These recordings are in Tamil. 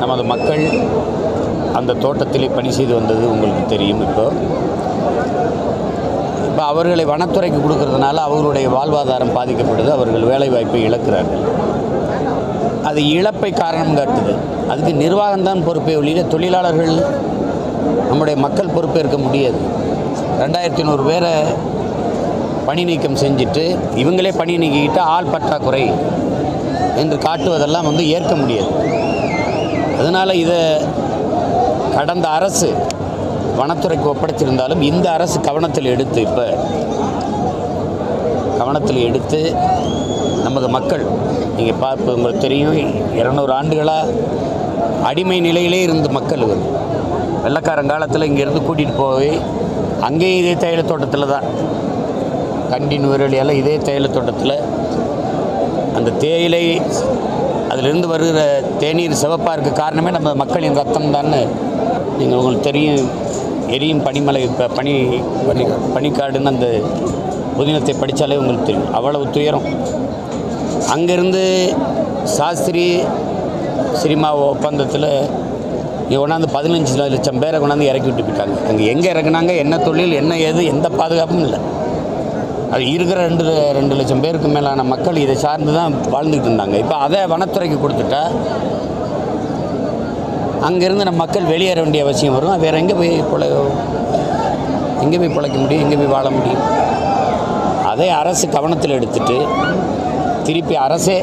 நமது மக்கள் அந்த தோட்டத்திலே பணி செய்து வந்தது உங்களுக்கு தெரியும் இப்போ. இப்போ அவர்களை வனத்துறைக்கு கொடுக்கறதுனால அவர்களுடைய வாழ்வாதாரம் பாதிக்கப்படுது அவர்கள் வேலைவாய்ப்பை இழக்கிறார்கள். அது இழப்பை காரணம் காட்டுது. அதுக்கு நிர்வாகம்தான் பொறுப்பே ஒழிய தொழிலாளர்கள் நம்முடைய மக்கள் பொறுப்பேற்க முடியாது. ரெண்டாயிரத்தி நூறு பேரை பணி நீக்கம் செஞ்சுட்டு இவங்களே பணி நீக்கிக்கிட்டு ஆள் பற்றாக்குறை என்று காட்டுவதெல்லாம் வந்து ஏற்க முடியாது. அதனால் இதை கடந்த அரசு வனத்துறைக்கு ஒப்படைத்திருந்தாலும் இந்த அரசு கவனத்தில் எடுத்து இப்போ கவனத்தில் எடுத்து நமது மக்கள் நீங்கள் பார்ப்பு உங்களுக்கு தெரியும் இரநூறு ஆண்டுகளாக அடிமை நிலையிலே இருந்த மக்கள் இவர் வெள்ளக்காரங்காலத்தில் இங்கேருந்து கூட்டிகிட்டு போய் அங்கேயும் இதே தேயிலை தோட்டத்தில் தான். கண்டின் நுவரெலியெல்லாம் இதே தேயிலை தோட்டத்தில் அந்த தேயிலை அதிலிருந்து வருகிற தேநீர் சிவப்பாக இருக்க காரணமே நம்ம மக்களின் ரத்தம் தான் நீங்கள் உங்களுக்கு தெரியும். எரியும் பனிமலை இப்போ பனி பனி பனிக்காடுன்னு அந்த புதினத்தை படித்தாலே உங்களுக்கு தெரியும். அவ்வளவு துயரம். அங்கேருந்து சாஸ்திரி சினிமா ஒப்பந்தத்தில் இங்கே கொண்டாந்து பதினஞ்சு லட்சம் பேரை கொண்டாந்து இறக்கி விட்டு போயிட்டாங்க. அங்கே எங்கே இறக்குனாங்க என்ன தொழில் என்ன ஏது எந்த பாதுகாப்பும் இல்லை. அது இருக்கிற ரெண்டு ரெண்டு லட்சம் பேருக்கு மேலான மக்கள் இதை சார்ந்து தான் வாழ்ந்துட்டு இருந்தாங்க. இப்போ அதை வனத்துறைக்கு கொடுத்துட்டா அங்கேருந்து நம்ம மக்கள் வெளியேற வேண்டிய அவசியம் வரும். வேறு எங்கே போய் பிழை எங்கே போய் பிழைக்க முடியும்? எங்கே போய் வாழ முடியும்? அதை அரசு கவனத்தில் எடுத்துட்டு திருப்பி அரசே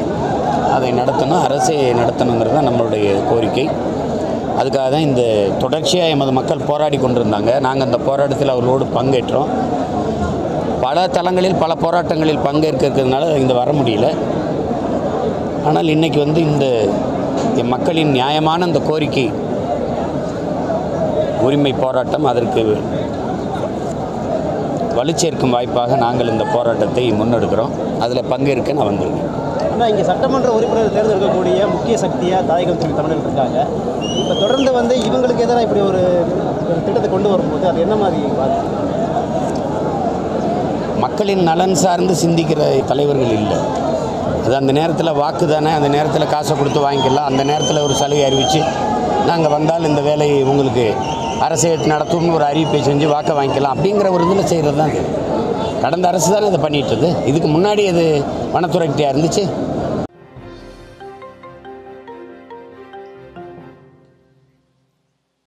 அதை நடத்தணும். அரசே நடத்தணுங்கிறது தான் நம்மளுடைய கோரிக்கை. அதுக்காக தான் இந்த தொடர்ச்சியாக எமது மக்கள் போராடி கொண்டிருந்தாங்க. நாங்கள் அந்த போராட்டத்தில் அவர்களோடு பங்கேற்றோம். பல தளங்களில் பல போராட்டங்களில் பங்கேற்கிறதுனால இந்த வர முடியல. ஆனால் இன்றைக்கி வந்து இந்த மக்களின் நியாயமான அந்த கோரிக்கை உரிமை போராட்டம் அதற்கு வலுச்சேர்க்கும் வாய்ப்பாக நாங்கள் இந்த போராட்டத்தை முன்னெடுக்கிறோம். அதில் பங்கேற்க நான் வந்திருக்கேன். ஆனால் இங்கே சட்டமன்ற உறுப்பினர் தேர்ந்தெடுக்கக்கூடிய முக்கிய சக்தியாக தாயகம் திரும்பி தமிழர்கள் இருக்காங்க. இப்போ தொடர்ந்து வந்து இவங்களுக்கு எதிராக இப்படி ஒரு ஒரு திட்டத்தை கொண்டு வரும்போது அது என்ன மாதிரி பாதிக்கும் மக்களின் நலன் சார்ந்து சிந்திக்கிற தலைவர்கள் இல்லை. அது அந்த நேரத்தில் வாக்கு தானே அந்த நேரத்தில் காசை கொடுத்து வாங்கிக்கலாம். அந்த நேரத்தில் ஒரு சலுகை அறிவித்து நாங்கள் வந்தால் இந்த வேலையை உங்களுக்கு அரசை நடத்தும்னு ஒரு அறிவிப்பை செஞ்சு வாக்கை வாங்கிக்கலாம் அப்படிங்கிற ஒரு இதில் செய்கிறது தான் கடந்த அரசு தானே இதை பண்ணிட்டுது இதுக்கு முன்னாடி அது வனத்துறைக்கிட்டே இருந்துச்சு?